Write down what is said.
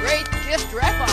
great gift wrap